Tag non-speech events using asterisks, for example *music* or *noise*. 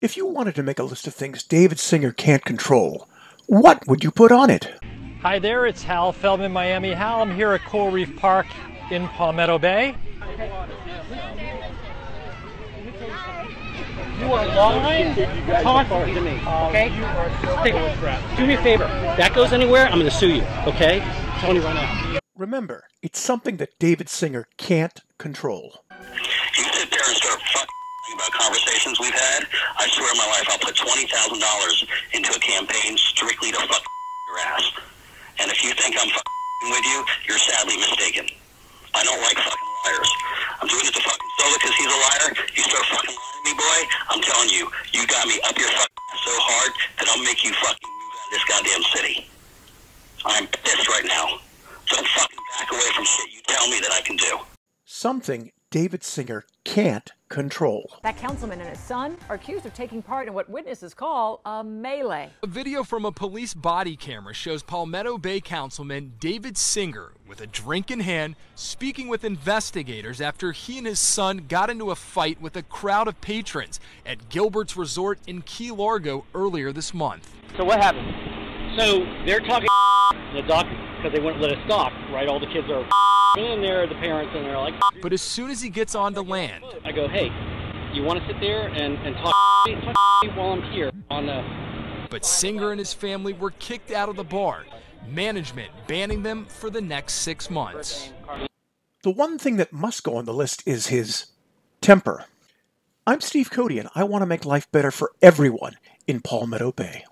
If you wanted to make a list of things David Singer can't control, what would you put on it? Hi there, it's Hal Feldman, Miami Hal. I'm here at Coral Reef Park in Palmetto Bay. You are lying constantly to me, okay? Hey, do me a favor. That goes anywhere, I'm going to sue you, okay? You right now. Remember, it's something that David Singer can't control. Conversations we've had. I swear my life, I'll put twenty thousand dollars into a campaign strictly to fuck your ass. And if you think I'm fucking with you, you're sadly mistaken. I don't like fucking liars. I'm doing it to fucking Sola because he's a liar. You start fucking lying to me, boy. I'm telling you, you got me up your fucking ass so hard that I'll make you fucking move out of this goddamn city. I'm pissed right now. Don't fucking back away from shit you tell me that I can do. Something David Singer can't control. That councilman and his son are accused of taking part in what witnesses call a melee. A video from a police body camera shows Palmetto Bay Councilman David Singer with a drink in hand speaking with investigators after he and his son got into a fight with a crowd of patrons at Gilbert's Resort in Key Largo earlier this month. So what happened? So they're talking *laughs* the dock because they wouldn't let us stop, right? All the kids are in there, the parents, and they're like. But as soon as he gets onto land, I go, hey, you want to sit there and, and talk, talk while I'm here on the. But Singer and his family were kicked out of the bar, management banning them for the next six months. The one thing that must go on the list is his temper. I'm Steve Cody, and I want to make life better for everyone in Palmetto Bay.